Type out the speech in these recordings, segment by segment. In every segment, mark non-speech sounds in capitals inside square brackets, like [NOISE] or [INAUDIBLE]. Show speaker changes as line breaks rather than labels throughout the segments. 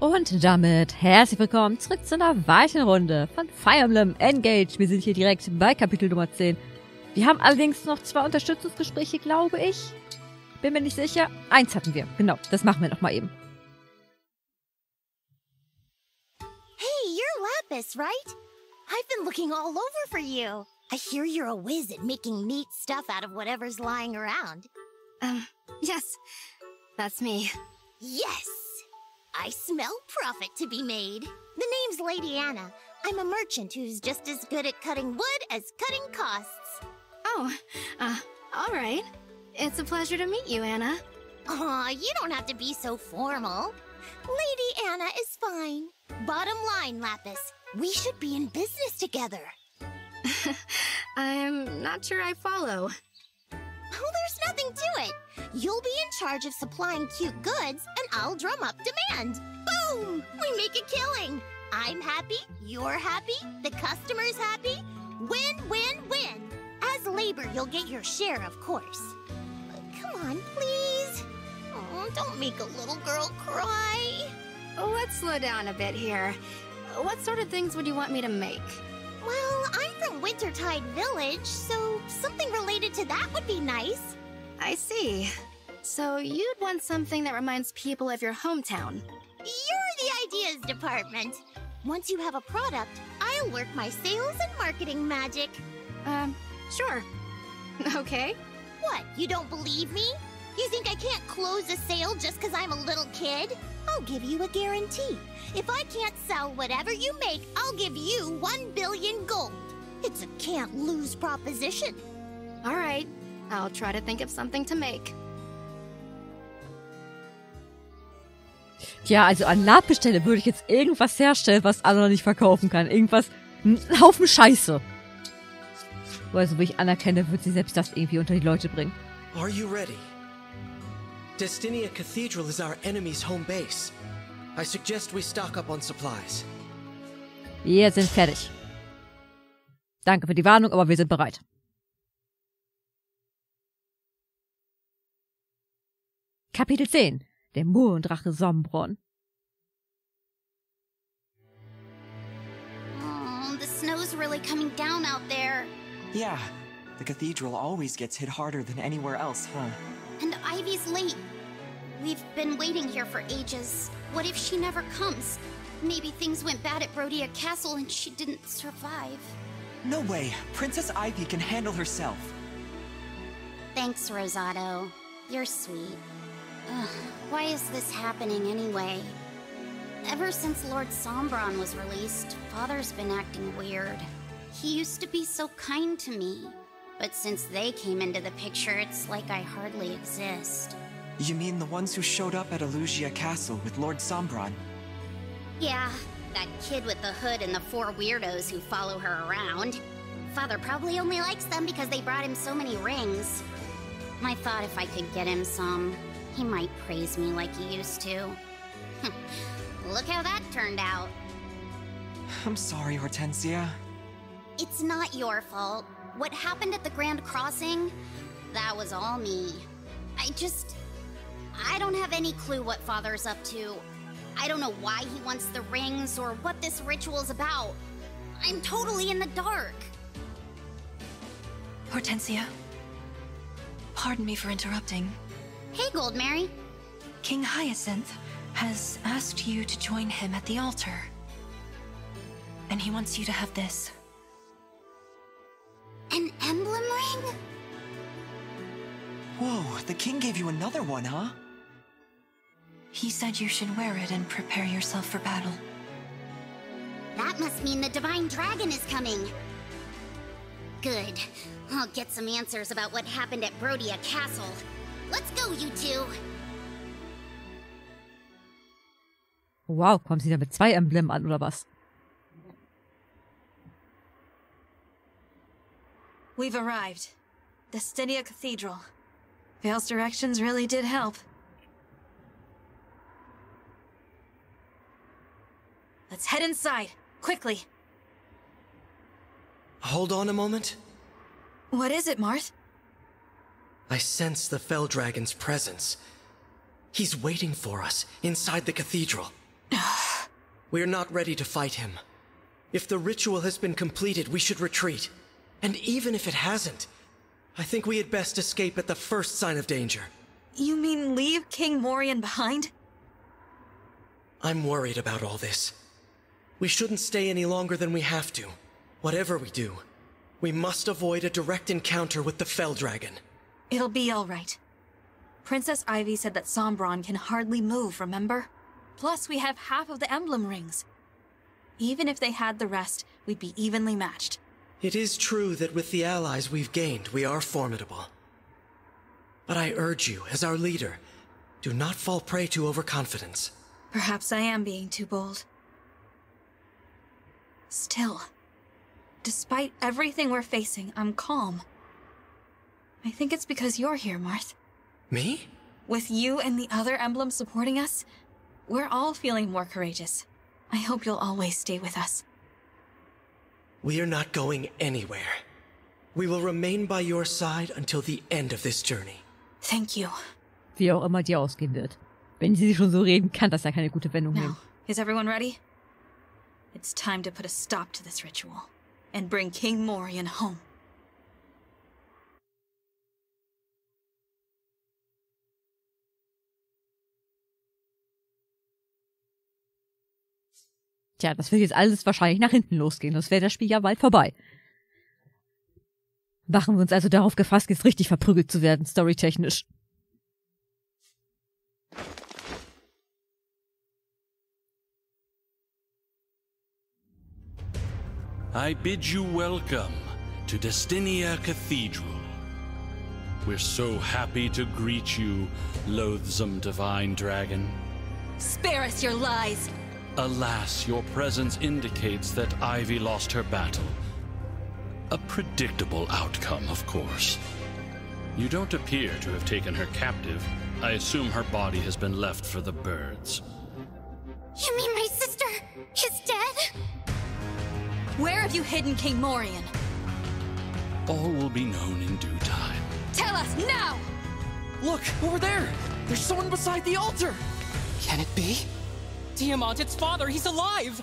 Und damit herzlich willkommen zurück zu einer weiteren Runde von Fire Emblem Engage. Wir sind hier direkt bei Kapitel Nummer 10. Wir haben allerdings noch zwei Unterstützungsgespräche, glaube ich. Bin mir nicht sicher. Eins hatten wir. Genau, das machen wir noch mal eben.
Hey, you're Lapis, right? I've been looking all over for you. I hear you're a whiz at making neat stuff out of whatever's lying around.
Um, yes, that's me.
Yes! I smell profit to be made. The name's Lady Anna. I'm a merchant who's just as good at cutting wood as cutting costs.
Oh, uh, all right. It's a pleasure to meet you, Anna.
Aw, you don't have to be so formal. Lady Anna is fine. Bottom line, Lapis, we should be in business together. [LAUGHS]
I'm not sure I follow.
Oh, there's nothing to it. You'll be in charge of supplying cute goods, and I'll drum up demand. Boom! We make a killing. I'm happy, you're happy, the customer's happy. Win, win, win. As labor, you'll get your share, of course. But come on, please. Oh, don't make a little girl cry.
Let's slow down a bit here. What sort of things would you want me to make?
Well, I'm from Wintertide Village, so something related to that would be nice.
I see. So you'd want something that reminds people of your hometown.
You're the ideas department. Once you have a product, I'll work my sales and marketing magic.
Um, sure. [LAUGHS] Okay.
What, you don't believe me? You think I can't close a sale just because I'm a little kid? I'll give you a guarantee. If I can't sell whatever you make, I'll give you one billion gold. It's a can't lose proposition.
All right. I'll try to think of something to make.
Ja, also an Labestelle würde ich jetzt irgendwas herstellen, was Anna nicht verkaufen kann. Irgendwas, ein Haufen Scheiße. Also, wie ich anerkenne, wird sie selbst das irgendwie unter die Leute bringen.
Are you ready? Destinia Cathedral is our enemy's home base. I suggest we stock up on supplies.
Wir sind fertig. Danke für die Warnung, aber wir sind bereit. Kapitel 10 Der Mohrendrache Sombron
Oh, the snow's really coming down out there.
Yeah, the cathedral always gets hit harder than anywhere else, huh?
And Ivy's late. We've been waiting here for ages. What if she never comes? Maybe things went bad at Brodia Castle and she didn't survive.
No way! Princess Ivy can handle herself.
Thanks, Rosado. You're sweet. Ugh, why is this happening anyway? Ever since Lord Sombron was released, Father's been acting weird. He used to be so kind to me. But since they came into the picture, it's like I hardly exist.
You mean the ones who showed up at Elugia Castle with Lord Sombron?
Yeah, that kid with the hood and the four weirdos who follow her around. Father probably only likes them because they brought him so many rings. I thought if I could get him some, he might praise me like he used to. [LAUGHS] Look how that turned out.
I'm sorry, Hortensia.
It's not your fault. What happened at the Grand Crossing? That was all me. I just. I don't have any clue what Father's up to. I don't know why he wants the rings or what this ritual's about. I'm totally in the dark.
Hortensia. Pardon me for interrupting.
Hey, Gold Mary.
King Hyacinth has asked you to join him at the altar. And he wants you to have this.
An emblem ring?
Whoa, the king gave you another one, huh?
He said you should wear it and prepare yourself for battle.
That must mean the Divine Dragon is coming. Good. I'll get some answers about what happened at Brodia Castle. Let's go, you two.
Wow, kommen sie da mit zwei Emblemen an, oder was?
We've arrived. The Destinia Cathedral. Vale's directions really did help. Let's head inside, quickly.
Hold on a moment.
What is it, Marth?
I sense the Fell Dragon's presence. He's waiting for us inside the cathedral. [SIGHS] We're not ready to fight him. If the ritual has been completed, we should retreat. And even if it hasn't, I think we had best escape at the first sign of danger.
You mean leave King Morian behind?
I'm worried about all this. We shouldn't stay any longer than we have to. Whatever we do, we must avoid a direct encounter with the Fell Dragon.
It'll be all right. Princess Ivy said that Sombron can hardly move, remember? Plus, we have half of the emblem rings. Even if they had the rest, we'd be evenly matched.
It is true that with the allies we've gained, we are formidable. But I urge you, as our leader, do not fall prey to overconfidence.
Perhaps I am being too bold. Still, despite everything we're facing, I'm calm. I think it's because you're here, Marth.
Me?
With you and the other emblems supporting us, we're all feeling more courageous. I hope you'll always stay with us.
We are not going anywhere. We will remain by your side until the end of this journey.
Thank you.
Wie auch immer die ausgehen wird. Wenn sie schon so reden, kann das ja keine gute Wendung
Now,
nehmen.
is everyone ready? It's time to put a stop to this ritual and bring King Morian home.
Tja, das wird jetzt alles wahrscheinlich nach hinten losgehen. Das wäre das Spiel ja bald vorbei. Machen wir uns also darauf gefasst, jetzt richtig verprügelt zu werden, storytechnisch.
I bid you welcome to Destinia Cathedral. We're so happy to greet you, loathsome divine dragon.
Spare us your lies!
Alas, your presence indicates that Ivy lost her battle. A predictable outcome, of course. You don't appear to have taken her captive. I assume her body has been left for the birds.
You mean my sister is?
Where have you hidden King Morian?
All will be known in due time.
Tell us now!
Look, over there! There's someone beside the altar!
Can it be? Tiamat, its father, he's alive!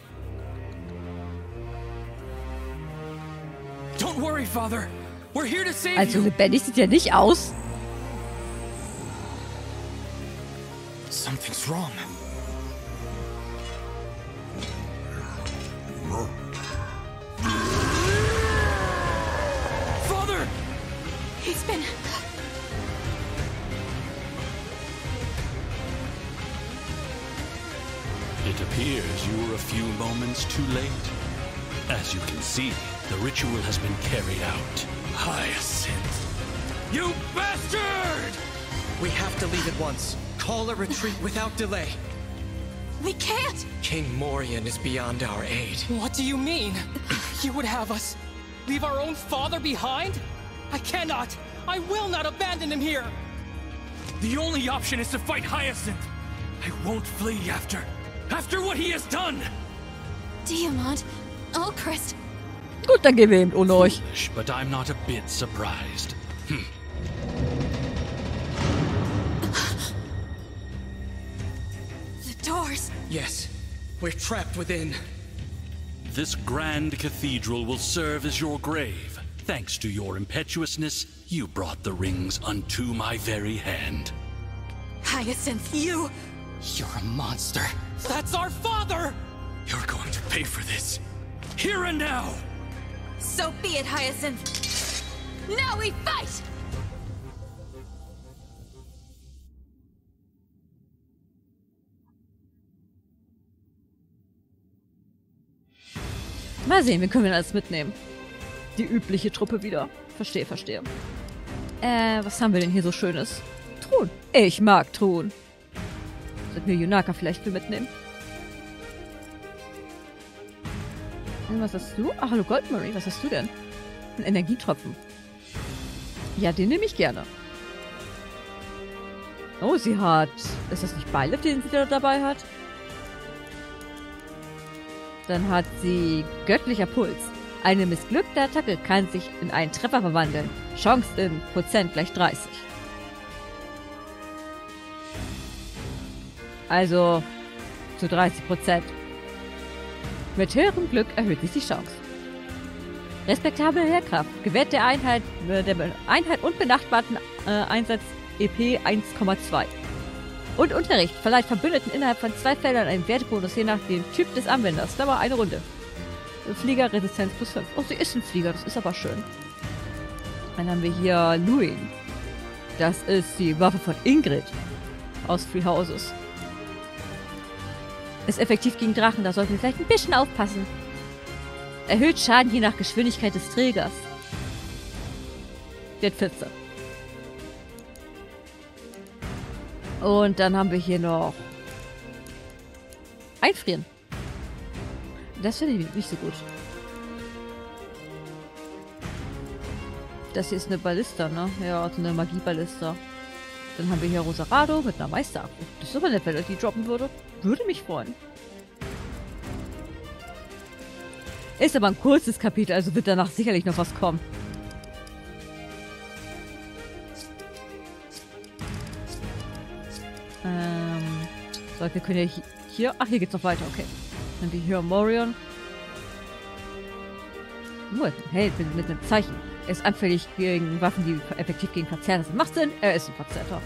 Don't worry, Father. We're here to save
Also
you.
lebendig sieht er nicht aus.
Something's wrong.
He's been.
It appears you were a few moments too late. As you can see, the ritual has been carried out.
Hyacinth. You bastard!
We have to leave at once. Call a retreat without delay.
We can't!
King Morian is beyond our aid.
What do you mean? You would have us leave our own father behind? I cannot! I will not abandon him here!
The only option is to fight Hyacinth. I won't flee after. After what he has done!
Diamond, oh, Elchrist,
Gut, dann gehen wir eben ohne euch.
Foolish, but I'm not a bit surprised. Hm.
the doors.
Yes, we're trapped within.
This grand cathedral will serve as your grave. Thanks to your impetuousness, you brought the rings unto my very hand.
Hyacinth, you.
You're a monster. That's our father!
You're going to pay for this. Here and now!
So be it, Hyacinth. Now we fight!
Mal sehen, wir können wir alles mitnehmen. Die übliche Truppe wieder. Verstehe, verstehe. Äh, was haben wir denn hier so Schönes? Truhen. Ich mag Truhen. Sollten wir Yunaka vielleicht viel mitnehmen? Und was hast du? Ach, hallo Goldmarie, was hast du denn? Ein Energietropfen. Ja, den nehme ich gerne. Oh, sie hat... Ist das nicht Beilift, den sie da dabei hat? Dann hat sie göttlicher Puls. Eine missglückte Attacke kann sich in einen Treffer verwandeln. Chance in Prozent gleich 30. Also zu 30 Prozent. Mit höherem Glück erhöht sich die Chance. Respektable Lehrkraft gewährt der Einheit, äh, der Einheit und benachbarten äh, Einsatz EP 1,2. Und Unterricht verleiht Verbündeten innerhalb von zwei Feldern einen Wertebonus je nach dem Typ des Anwenders. Dauer eine Runde. Fliegerresistenz plus 5. Oh, sie ist ein Flieger, das ist aber schön. Dann haben wir hier Luin. Das ist die Waffe von Ingrid aus Free Houses. Ist effektiv gegen Drachen, da sollten wir vielleicht ein bisschen aufpassen. Erhöht Schaden je nach Geschwindigkeit des Trägers. Wird 14. Und dann haben wir hier noch Einfrieren. Das finde ich nicht so gut. Das hier ist eine Ballista, ne? Ja, also eine Magieballista. Dann haben wir hier Rosarado mit einer Meisterabwehr. Das ist aber nett, wenn die droppen würde. Würde mich freuen. Ist aber ein kurzes Kapitel, also wird danach sicherlich noch was kommen. Ähm, so, wir können ja hier... Ach, hier geht's noch weiter, okay. Dann wir hier Morion. Nur ein Held mit, mit einem Zeichen. Er ist anfällig gegen Waffen, die effektiv gegen Verzerrer sind. Macht Sinn, er ist ein Verzerrer.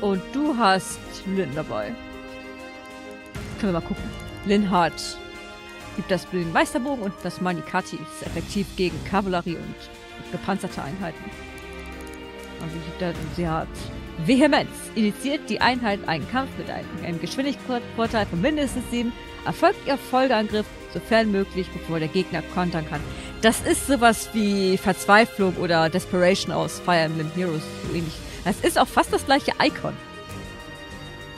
Und du hast Lin dabei. Können wir mal gucken. Lin hat gibt das den Meisterbogen und das Manikati ist effektiv gegen Kavallerie und gepanzerte Einheiten. Also sie hat Vehemenz. Initiiert die Einheit einen Kampf mit einem Geschwindigkeitsvorteil von mindestens 7. Erfolgt ihr Folgeangriff, sofern möglich, bevor der Gegner kontern kann. Das ist sowas wie Verzweiflung oder Desperation aus Fire Emblem Heroes, so ähnlich. Das ist auch fast das gleiche Icon.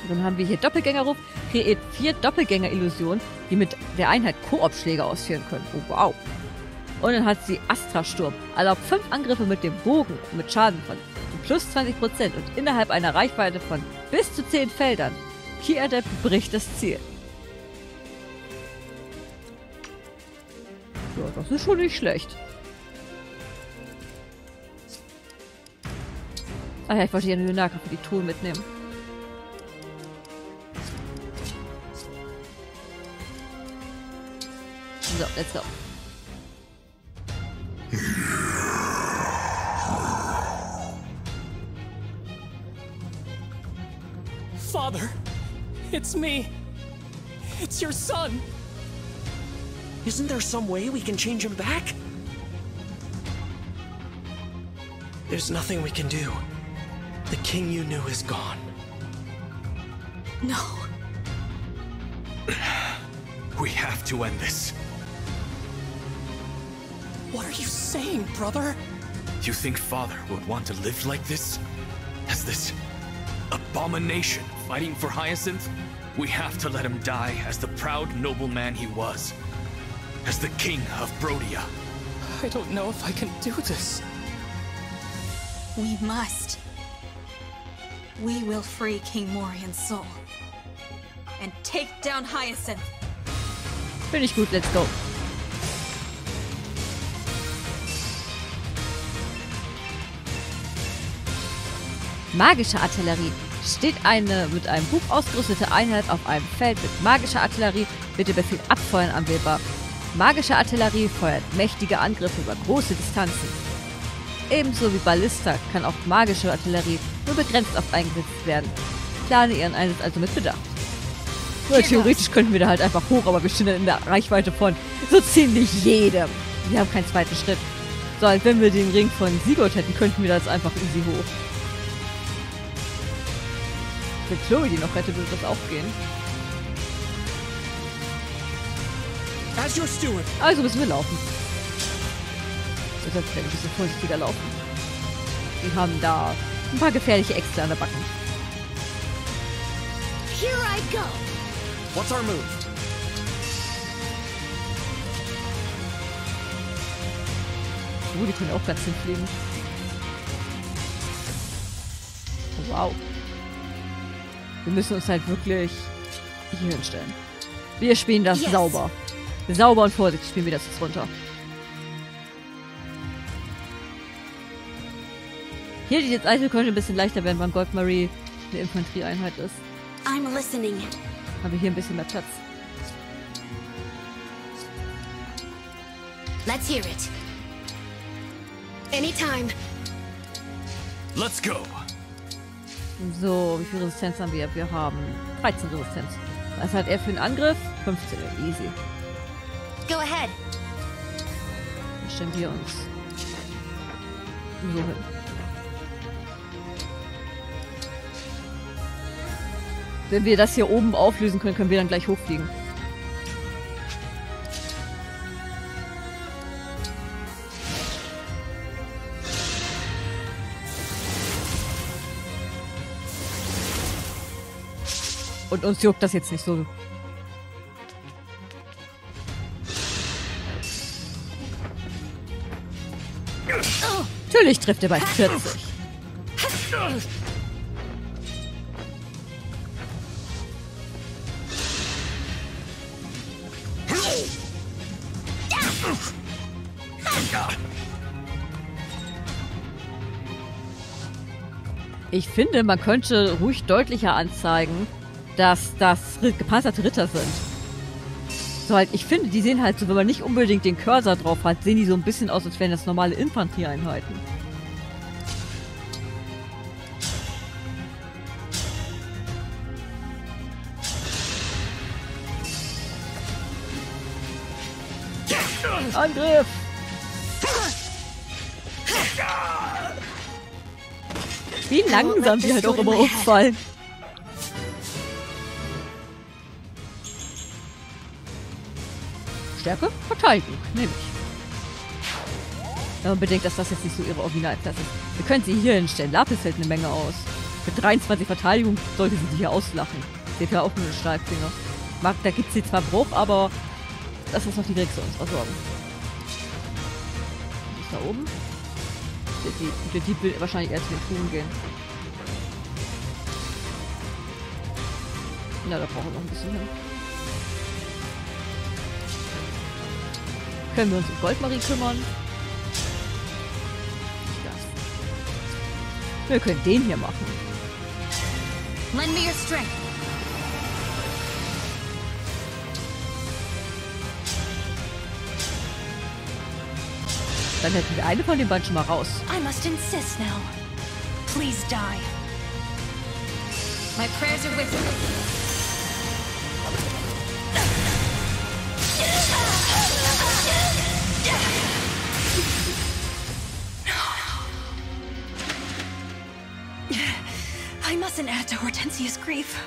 Dann haben wir hier Doppelgängerruf, kreiert vier Doppelgänger-Illusionen, die mit der Einheit Koop-Schläge ausführen können. Oh, wow. Und dann hat sie Astra-Sturm. Erlaubt fünf Angriffe mit dem Bogen mit Schaden von plus 20% und innerhalb einer Reichweite von bis zu 10 Feldern. Ki-Adept bricht das Ziel. Ja, das ist schon nicht schlecht. Ah ja, ich wollte hier eine Nahkampf für die Tool mitnehmen. So, let's go.
Father, it's me. It's your son.
Isn't there some way we can change him back? There's nothing we can do. The king you knew is gone.
No. [SIGHS]
We have to end this.
What are you saying, brother?
You think father would want to live like this? As this abomination fighting for Hyacinth? We have to let him die as the proud nobleman he was. As the king of Brodia.
I don't know if I can do this.
We must. We will free King Morian's soul. And take down Hyacinth.
Finde ich gut, let's go. Magische Artillerie. Steht eine mit einem Buch ausgerüstete Einheit auf einem Feld mit magischer Artillerie, wird der Befehl Abfeuern anwählbar. Magische Artillerie feuert mächtige Angriffe über große Distanzen. Ebenso wie Ballista kann auch magische Artillerie nur begrenzt oft eingesetzt werden. Plane ihren Einsatz also mit Bedacht. Ja, theoretisch könnten wir da halt einfach hoch, aber wir stehen dann in der Reichweite von so ziemlich jedem. Wir haben keinen zweiten Schritt. So, als wenn wir den Ring von Sigurd hätten, könnten wir das einfach easy hoch. Wenn Chloe die noch hätte, würde das auch gehen. Also müssen wir laufen. Deshalb ein bisschen vorsichtiger laufen. Wir haben da ein paar gefährliche Äxte an der Backen.
Here I go.
What's our move?
Oh, die können auch ganz hinfliegen. Wow. Wir müssen uns halt wirklich hier hinstellen. Wir spielen das
Yes.
sauber. Sauber und vorsichtig spielen wir das jetzt runter. Hier, die jetzt Item könnte ein bisschen leichter werden, weil Gold Marie eine Infanterieeinheit ist.
I'm listening.
Haben wir hier ein bisschen mehr Platz.
Let's hear it. Anytime.
Let's go.
So, wie viel Resistenz haben wir? Wir haben 13 Resistenz. Was hat er für einen Angriff? 15. Easy.
Go ahead.
Dann stellen wir uns so hin. Wenn wir das hier oben auflösen können, können wir dann gleich hochfliegen. Und uns juckt das jetzt nicht so. Natürlich trifft er bei 40. Ich finde, man könnte ruhig deutlicher anzeigen, dass das gepanzerte Ritter sind. So halt, ich finde, die sehen halt so, wenn man nicht unbedingt den Cursor drauf hat, sehen die so ein bisschen aus, als wären das normale Infanterieeinheiten. Angriff! Wie langsam die halt auch immer umfallen. Stärke? Verteidigung, nehme ich. Wenn man bedenkt, dass das jetzt nicht so ihre Originalklasse ist. Wir können sie hier hinstellen. Lapis hält eine Menge aus. Mit 23 Verteidigung sollte sie die hier auslachen. Sie hat ja auch nur eine Stahlklinge. Mag, da gibt sie zwar Bruch, aber das ist noch die Dreckse unserer Sorgen. Da oben. Die, die, die will wahrscheinlich zu den Truhen gehen. Na, da brauchen wir noch ein bisschen hin. Können wir uns um Goldmarie kümmern? Wir können den hier machen.
Lend me your strength.
Dann hätten wir eine von den beiden schon mal raus.
I must insist now. Please die.
My prayers are with you.
I mustn't add to Hortensia's grief.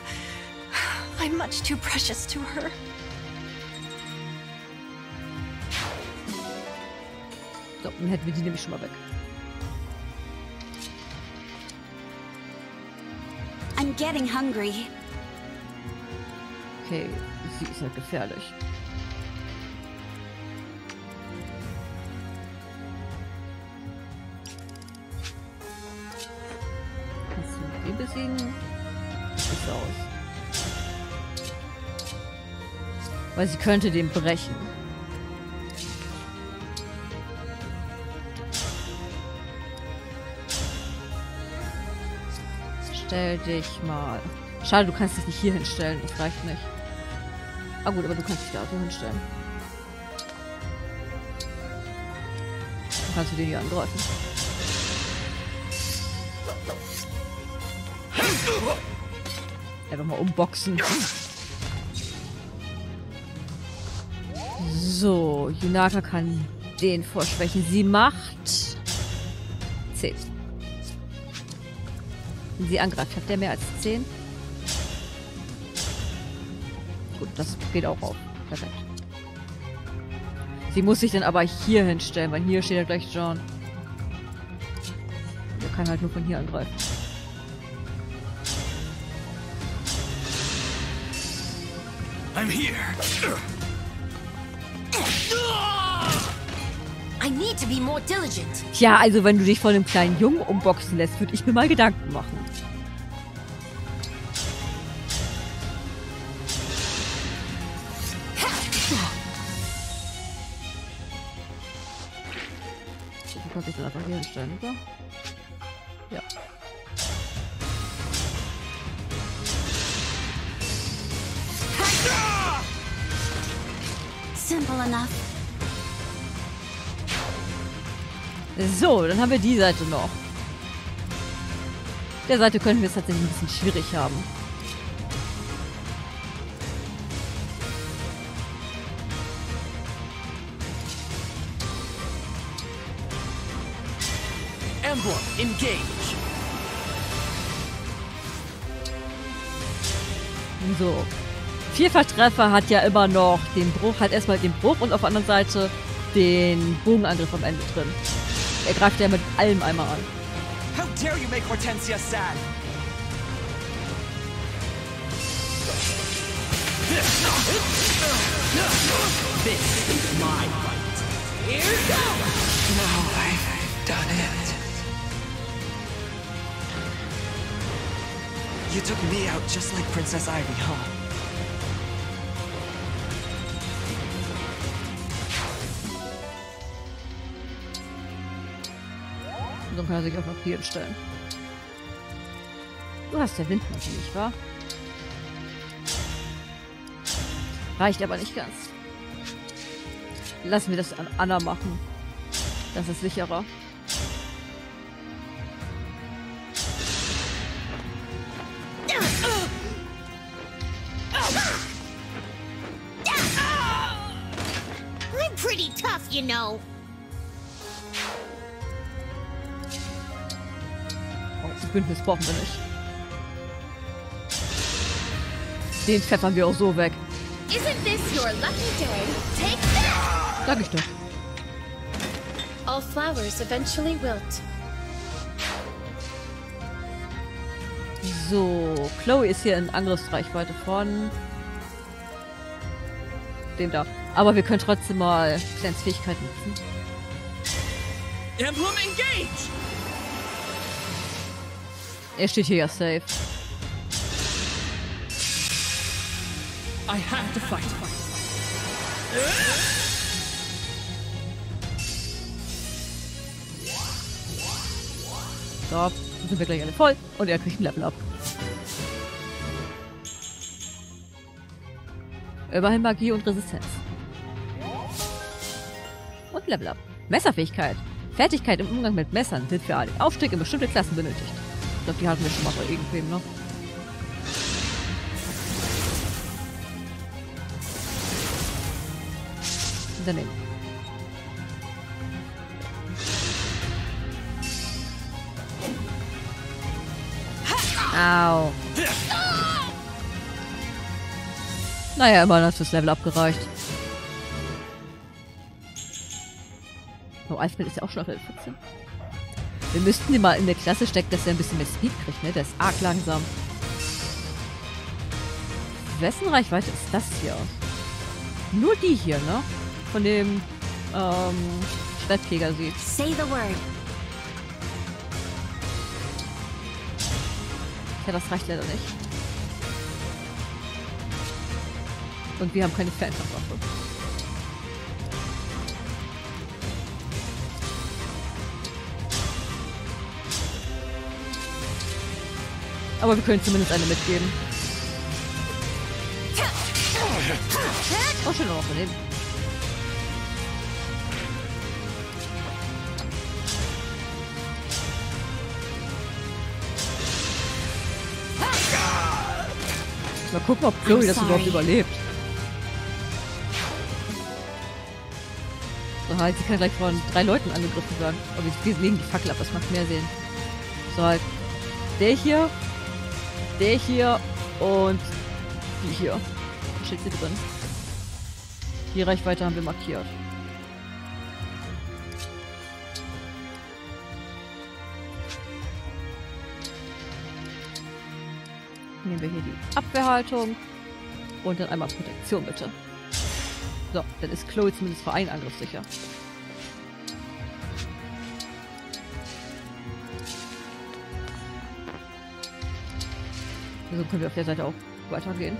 I'm much too precious to her.
So, dann hätten wir die nämlich schon mal weg.
I'm getting hungry.
Okay, sie ist halt gefährlich. Kannst du den besiegen? Ist aus. Weil sie könnte den brechen. Stell dich mal. Schade, du kannst dich nicht hier hinstellen. Das reicht nicht. Ah gut, aber du kannst dich da so hinstellen. Dann kannst du den hier angreifen. Einfach mal umboxen. So, Yunaka kann den vorschwächen. Sie macht Wenn sie angreift, hat der mehr als 10? Gut, das geht auch auf. Perfekt. Sie muss sich dann aber hier hinstellen, weil hier steht ja gleich John. Der kann halt nur von hier angreifen.
I'm here.
Tja, also wenn du dich von einem kleinen Jungen umboxen lässt, würde ich mir mal Gedanken machen. So, Du kannst dich dann einfach hier hinstellen, oder? Ja.
Simple enough.
So, dann haben wir die Seite noch. Der Seite könnten wir es tatsächlich ein bisschen schwierig haben.
Emblem, engage.
So. Vierfachtreffer hat ja immer noch den Bruch, hat erstmal den Bruch und auf der anderen Seite den Bogenangriff am Ende drin. Er greift ja mit allem einmal an.
How dare you make Hortensia sad? This is my fight. Here goes! Now I've done it. You took me out just like Princess Ivy, huh?
So kann er sich noch hier stellen. Du hast der Windmantel, nicht wahr? Reicht aber nicht ganz. Lassen wir das an Anna machen. Das ist sicherer.
I'm pretty tough, you know.
Bündnis brauchen wir nicht. Den pfeffern wir auch so weg.
Isn't this your lucky day? Take that!
Sag ich doch.
All flowers eventually wilt.
So, Chloe ist hier in Angriffsreichweite von dem da. Aber wir können trotzdem mal Clans Fähigkeit nutzen.
Emblem, engage!
Er steht hier ja safe.
I have to fight.
So, dann sind wir gleich alle voll und er kriegt ein Level up. Immerhin Magie und Resistenz. Und Level up. Messerfähigkeit. Fertigkeit im Umgang mit Messern sind für alle Aufstieg in bestimmte Klassen benötigt. Glaube, die hatten wir schon mal bei irgendwem, ne? Daneben. Au. Naja, immerhin hat das Level abgereicht. Oh, Eisbild ist ja auch schon auf Level 14. Wir müssten die mal in der Klasse stecken, dass er ein bisschen mehr Speed kriegt, ne? Der ist arg langsam. Wessen Reichweite ist das hier? Nur die hier, ne? Von dem, ähm, Schwertjäger sieht.
Say the word.
Ja, das reicht leider nicht. Und wir haben keine Fernkampfwaffe. Aber wir können zumindest eine mitgeben. Oh, schön noch daneben. Mal gucken, ob Chloe das überhaupt überlebt. So halt, sie kann gleich von drei Leuten angegriffen werden. Aber wir legen die Fackel ab, das macht mehr Sinn. So halt, der hier, der hier und die hier. Da steht sie drin. Die Reichweite haben wir markiert. Nehmen wir hier die Abwehrhaltung und dann einmal Protektion bitte. So, dann ist Chloe zumindest vor einen Angriff sicher. So können wir auf der Seite auch weitergehen.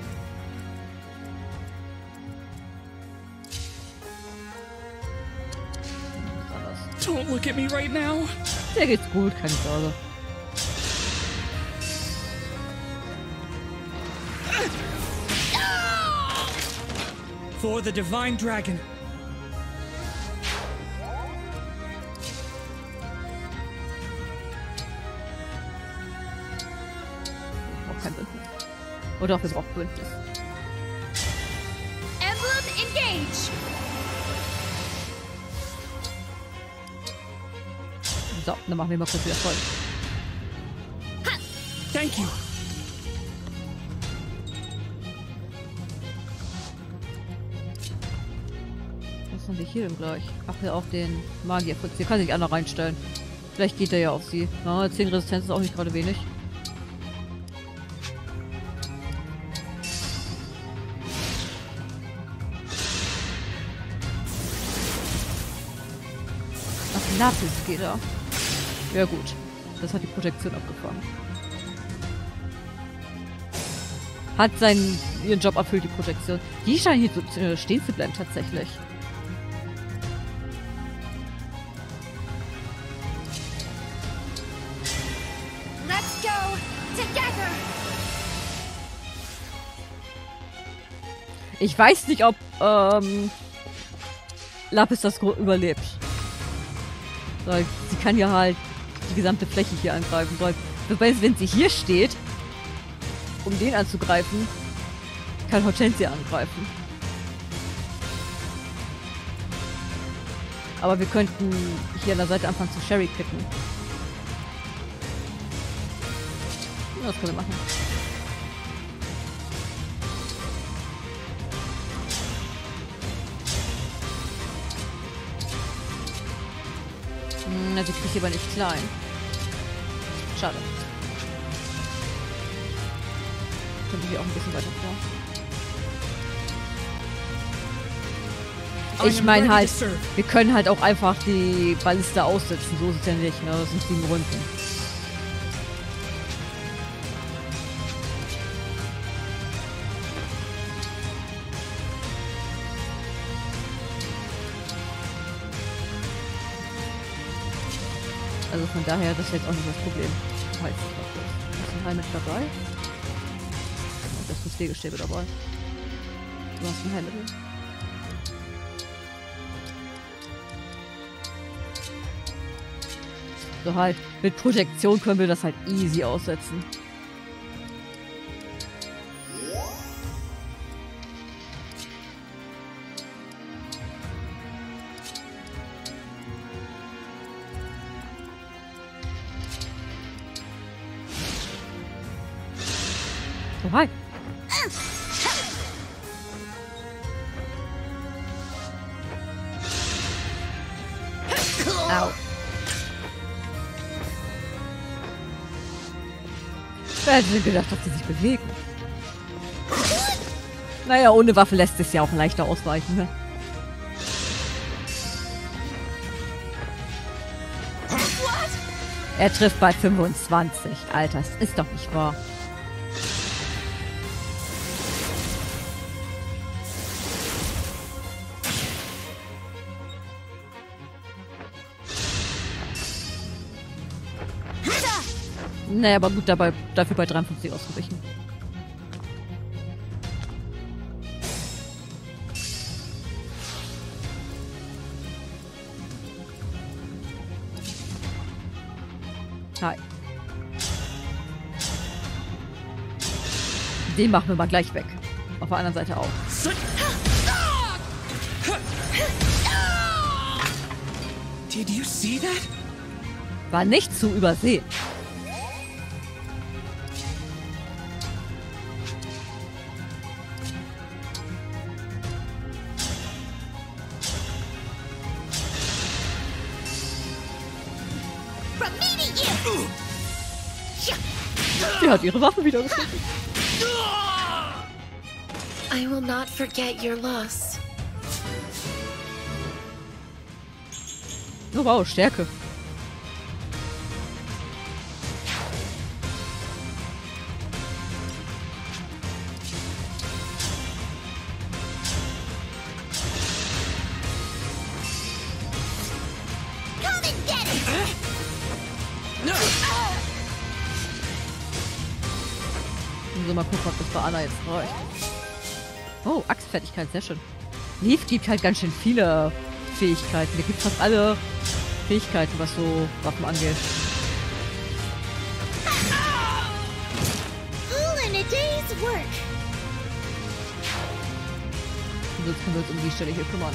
Don't look at me right now.
Der geht's gut, keine Sorge.
For the Divine Dragon.
Auch wir brauchen Bündnis.
Emblem engage!
So, dann machen wir mal kurz wieder voll.
Thank you.
Was haben wir hier denn gleich? Ach ja, auch den Magierfutz. Hier kann sich einer reinstellen. Vielleicht geht er ja auf sie. Na, 10 Resistenz ist auch nicht gerade wenig. Ach, Lapis geht er. Ja gut. Das hat die Protektion abgefangen. Hat seinen ihren Job erfüllt, die Protektion. Die scheinen hier zu, äh, stehen zu bleiben tatsächlich.
Let's go together!
Ich weiß nicht, ob ähm, Lapis das überlebt. Weil sie kann ja halt die gesamte Fläche hier angreifen. Weil, wenn sie hier steht, um den anzugreifen, kann Hortensia angreifen. Aber wir könnten hier an der Seite anfangen zu Sherry picken. Das können wir machen. Na, sie kriegt aber nicht klein. Schade. Könnte hier auch ein bisschen weiter vor. Ich meine halt, wir können halt auch einfach die Balliste aussetzen. So ist es ja nicht, ne? Das sind sieben Runden. Von daher, das ist jetzt auch nicht das Problem. Halt, ist ein Heil mit dabei? Das ist Pflegestäbe dabei. Du hast ein Heilmittel. So halt, mit Projektion können wir das halt easy aussetzen. Wer hätte gedacht, dass sie sich bewegen? Naja, ohne Waffe lässt es ja auch leichter ausweichen, ne? Er trifft bei 25. Alter, das ist doch nicht wahr. Naja, aber gut, dabei, dafür bei 53 ausgewichen. Hi. Den machen wir mal gleich weg. Auf der anderen Seite auch.
Did you see that?
War nicht zu übersehen. Sie hat ihre Waffe wieder gefunden.
I will not forget your loss.
Oh wow, Stärke. mal gucken, ob das bei Anna jetzt reicht. Oh, Axtfertigkeit, sehr schön. Leaf gibt halt ganz schön viele Fähigkeiten. Der gibt fast alle Fähigkeiten, was so Waffen angeht.
Und
jetzt können wir uns um die Stelle hier kümmern.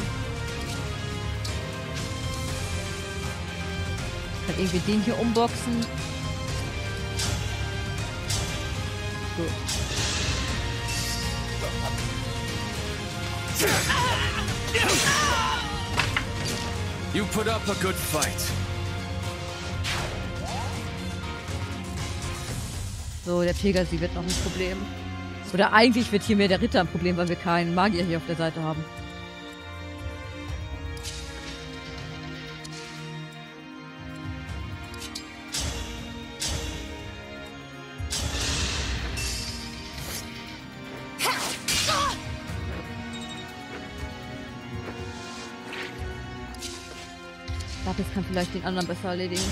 Kann irgendwie den hier umboxen.
Put up a good fight.
So, der Pegasi wird noch ein Problem. Oder eigentlich wird hier mehr der Ritter ein Problem, weil wir keinen Magier hier auf der Seite haben. Lapis kann vielleicht den anderen besser erledigen.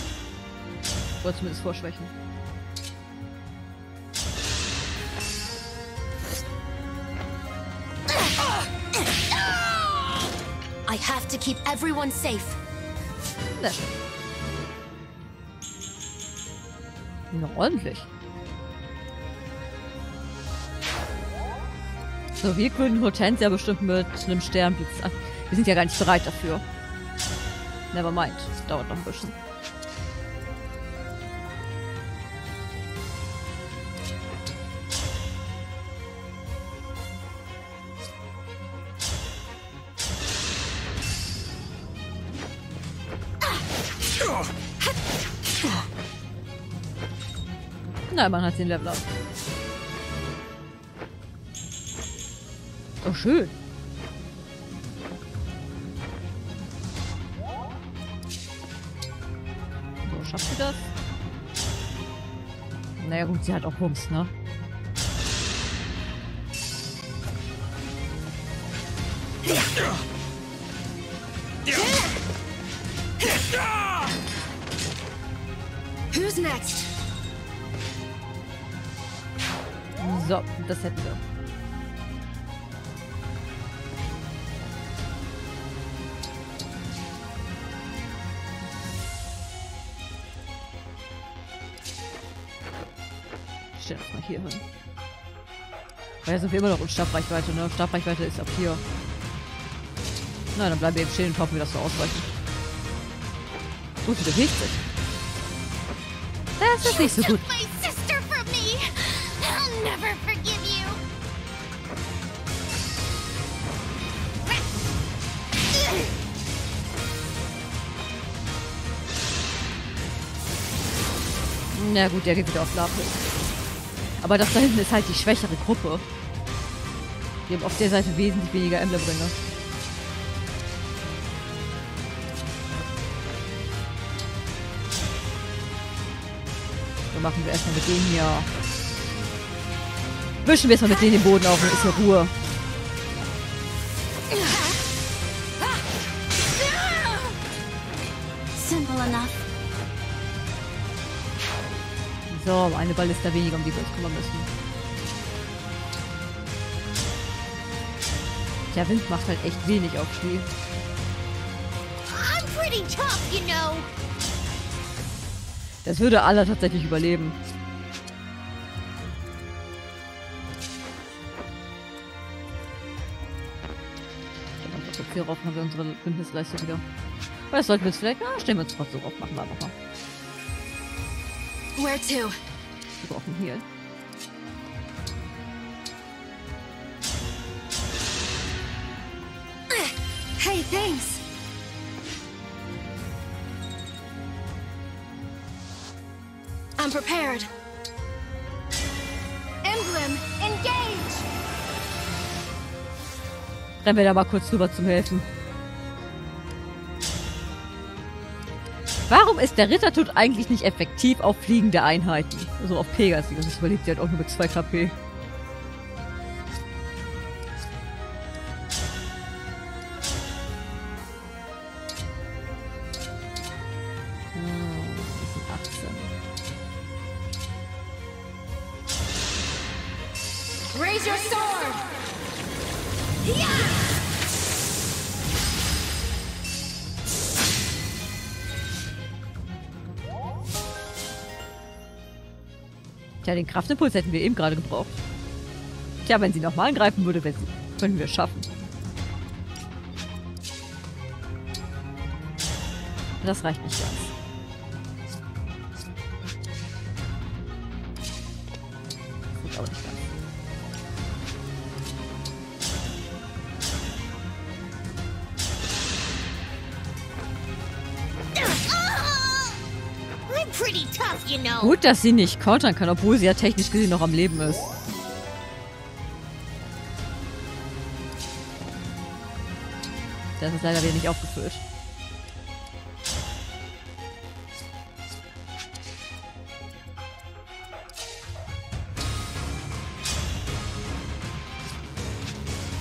Oder zumindest vorschwächen.
I have to keep everyone safe.
Sehr schön. Na, ordentlich. So, wir können Hortensia bestimmt mit einem Sternblitz an. Wir sind ja gar nicht bereit dafür. Never mind. Das dauert noch ein bisschen. Nein, man hat den Level up. Oh, schön. Gut, sie hat auch Humps, ne?
Who's next?
So, das hätten wir. Hier hin. Weil ja sind wir immer noch in Stabreichweite, ne? Stabreichweite ist ab hier. Na, dann bleiben wir eben stehen und hoffen wir, dass wir ausweichen. So, sie bewegt sich. Das ist nicht so gut. Na gut, der geht wieder auf Lapis. Aber das da hinten ist halt die schwächere Gruppe. Die haben auf der Seite wesentlich weniger Emblembringer. So machen wir erstmal mit denen hier. Wischen wir erstmal mit denen den Boden auf und ist hier Ruhe.
Simple enough.
So, eine Ballista weniger, um die wir uns kümmern müssen. Der Wind macht halt echt wenig auf Schnee.
I'm pretty tough, you know.
Das würde alle tatsächlich überleben. Dann einfach so viel rauf, haben wir unsere Bündnisleiste wieder. Aber das sollten wir jetzt vielleicht... Ah, stellen wir uns trotzdem auf. Machen wir einfach mal.
Where to?
Brauchen hier.
Hey, thanks. I'm prepared. Emblem, engage!
Rennen wir da mal kurz rüber zum Helfen. Warum ist der Rittertod eigentlich nicht effektiv auf fliegende Einheiten? Also auf Pegasi. Das überlebt sie halt auch nur mit 2 KP. Das sind 18.
Raise your sword!
Ja, den Kraftimpuls hätten wir eben gerade gebraucht. Tja, wenn sie nochmal angreifen würde, können wir es schaffen. Das reicht nicht ganz. Gut, dass sie nicht countern kann, obwohl sie ja technisch gesehen noch am Leben ist. Das ist leider wieder nicht aufgefüllt.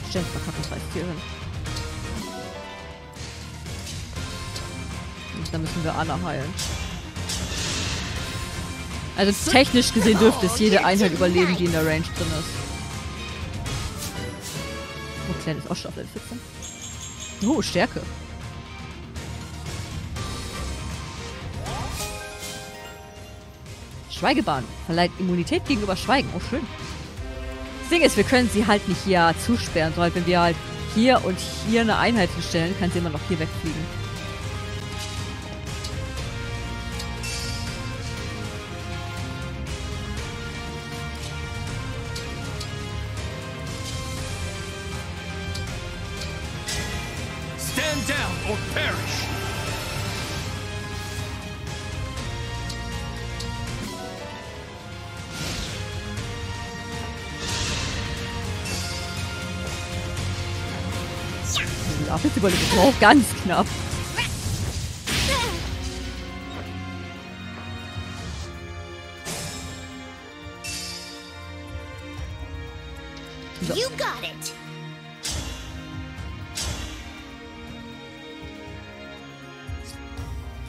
Stimmt, verkacken zwei Türen. Und dann müssen wir Anna heilen. Also technisch gesehen dürfte es jede Einheit überleben, die in der Range drin ist. Oh, Claire ist auch schon auf Level 14. Oh, Stärke. Schweigebahn. Verleiht Immunität gegenüber Schweigen. Oh, schön. Das Ding ist, wir können sie halt nicht hier zusperren, sondern wenn wir halt hier und hier eine Einheit hinstellen, kann sie immer noch hier wegfliegen. Überlebt auch ganz knapp. So.
You got it.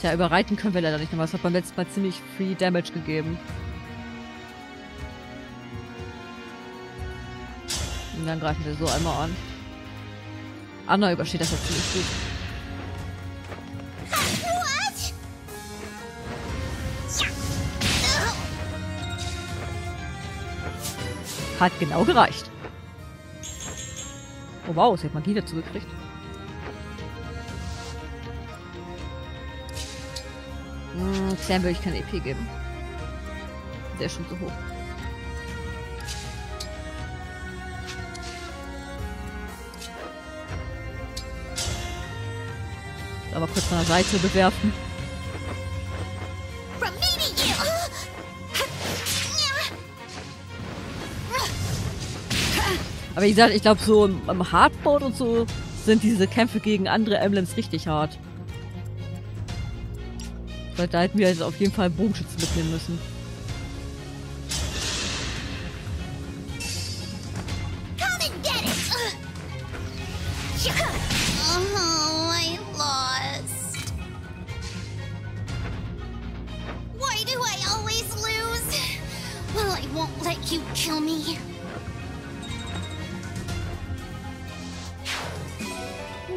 Tja, überreiten können wir leider nicht mehr. Das hat beim letzten Mal ziemlich Free Damage gegeben. Und dann greifen wir so einmal an. Anna übersteht das jetzt ziemlich gut. Hat genau gereicht. Oh wow, sie hat Magie dazu gekriegt. Hm, Sam würde ich kein EP geben. Der ist schon zu hoch. Aber kurz von der Seite bewerfen. Aber wie gesagt, ich glaube, so im, im Hardboard und so sind diese Kämpfe gegen andere Emblems richtig hart. Weil da hätten wir jetzt auf jeden Fall Bogenschützen mitnehmen müssen.
You kill me.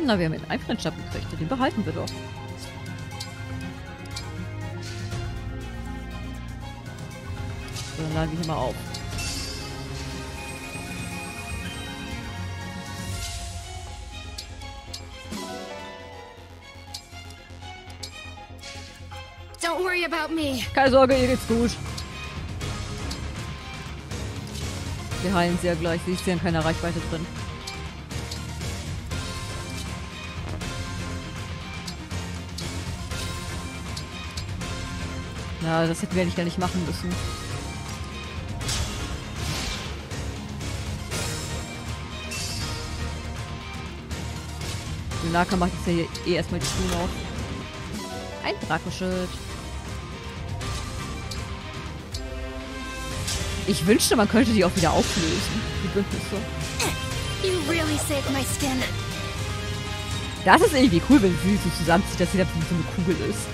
Na, wir haben einen Einfriendschaft gekriegt. Den behalten wir doch. So, dann laden wir hier mal auf.
Don't worry about me.
Keine Sorge, ihr geht's gut. Wir heilen sie ja gleich. Sie ist ja in keiner Reichweite drin. Ja, das hätten wir gar nicht machen müssen. Lunaka macht jetzt ja hier eh erstmal die Truhen auf. Ein Drakenschild. Ich wünschte, man könnte die auch wieder auflösen. Die Bündnisse.
You really saved my skin.
Das ist irgendwie cool, wenn sie so zusammenzieht, dass sie da wie so eine Kugel ist.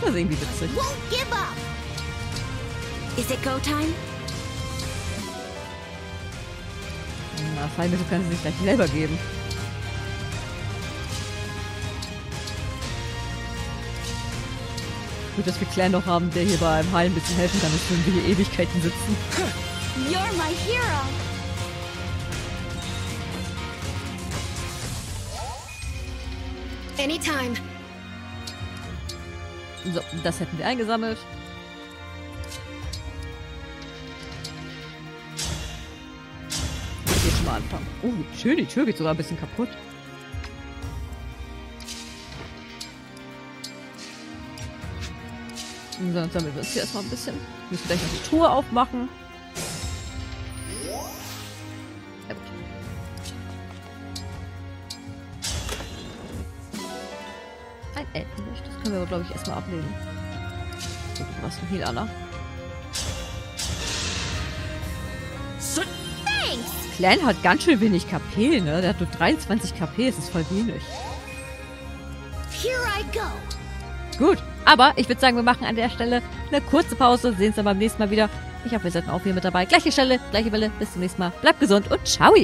Das ist irgendwie witzig.
Won't give up.
Is it go time?
Na, Fallmittel kann sie sich gleich selber geben. Gut, dass wir Claire noch haben, der hier beim Heilen ein bisschen helfen kann, dass wir hier Ewigkeiten sitzen.
You're my hero. Anytime.
So, das hätten wir eingesammelt. Will schon mal anfangen. Oh, schön, die Tür geht sogar ein bisschen kaputt. Dann sammeln wir uns hier erstmal ein bisschen. Müssen gleich noch die Truhe aufmachen. Ein Elfenlicht. Das können wir aber, glaube ich, erstmal ablegen. So, du brauchst einen Heal, Anna. Clan hat ganz schön wenig KP, ne? Der hat nur 23 KP, das ist voll wenig.
Here I go!
Gut, aber ich würde sagen, wir machen an der Stelle eine kurze Pause, sehen uns dann beim nächsten Mal wieder. Ich hoffe, ihr seid auch hier mit dabei. Gleiche Stelle, gleiche Welle. Bis zum nächsten Mal. Bleibt gesund und ciao!